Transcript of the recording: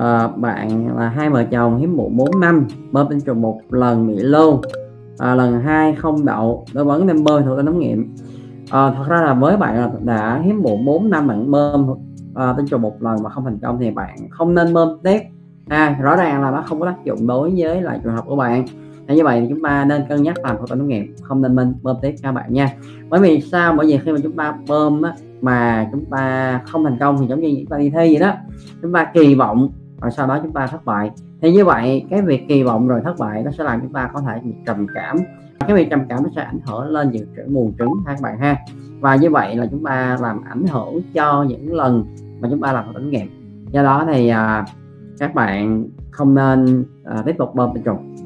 à, bạn là hai vợ chồng hiếm muộn 4 năm bơm tinh trùng một lần bị lưu à, lần hai không đậu tư vẫn nên bơm tinh ống nghiệm. À, thật ra là với bạn là đã hiếm muộn 4 năm bạn bơm ờ, à, tinh trùng một lần mà không thành công thì bạn không nên bơm tiếp. À, rõ ràng là nó không có tác dụng đối với lại trường hợp của bạn. Thế như vậy thì chúng ta nên cân nhắc làm phẫu thuật ống nghiệm không nên mình bơm tiếp các bạn nha. Bởi vì sao? Bởi vì khi mà chúng ta bơm á, mà chúng ta không thành công thì giống như chúng ta đi thi vậy đó. Chúng ta kỳ vọng và sau đó chúng ta thất bại. Thì như vậy cái việc kỳ vọng rồi thất bại nó sẽ làm chúng ta có thể bị trầm cảm. Cái việc trầm cảm nó sẽ ảnh hưởng lên những cái buồn trứng hai bạn ha. Và như vậy là chúng ta làm ảnh hưởng cho những lần mà chúng ta làm thử nghiệm. Do đó thì à, các bạn không nên à, tiếp tục bơm tinh trùng.